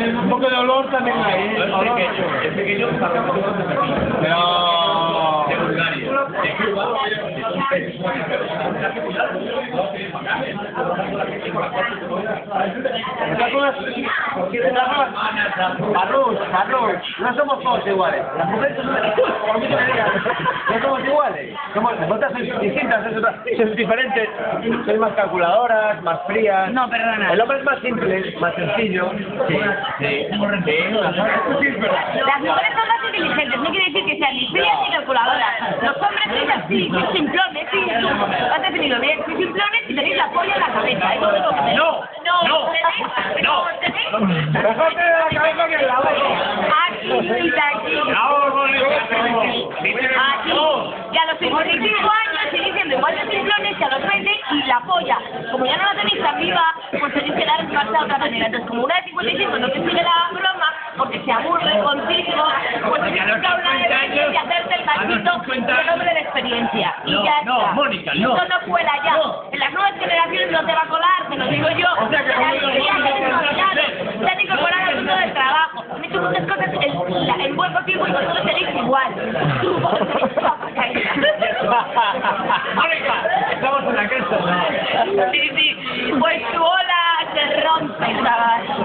Un poco de olor también ahí. Es olor. pequeño, es pequeño para los ojos de Pekín. Pero... De Bulgaria, de Cuba, de todo países. Carlos, Carlos, no somos todos iguales. Las mujeres son no somos iguales. Somos, vosotras sois distintas, sois, diferentes. Sois más calculadoras, más frías. No, perdona. El hombre es más simple, más sencillo. Sí, sí. Las mujeres son más inteligentes, no quiere decir que sean ni frías ni calculadoras. Los hombres sois así, simplones, sí, tú has definido bien, simplones y tenéis la polla en la cabeza. Eso es lo que tenéis. No, no, ¿tenéis? No. Mejor tener la cabeza que la. Aquí, aquí. Aquí. Y a los 55 años seguís siendo igual de simplones que a los 20 y la polla. Como ya no la tenéis tan viva, pues tenéis que dar marcha de otra manera. Entonces, como una de 55 no te sigue la broma, porque se aburre contigo, pues tienes que hablar de veces y hacerte el maldito del hombre de experiencia. Y No, ya no, está. Mónica, Y no. Eso no cuela ya. No. En las nuevas generaciones no te va a colar, te lo digo yo. O sea que En como las yo que ya digo, se han no, desarrollado, no, se han incorporado al mundo del trabajo. Han hecho en, la- en buen y vosotros tenéis igual. Tú, vosotros estamos en la casa. Sí, sí. Pues tu ola se rompe, chaval.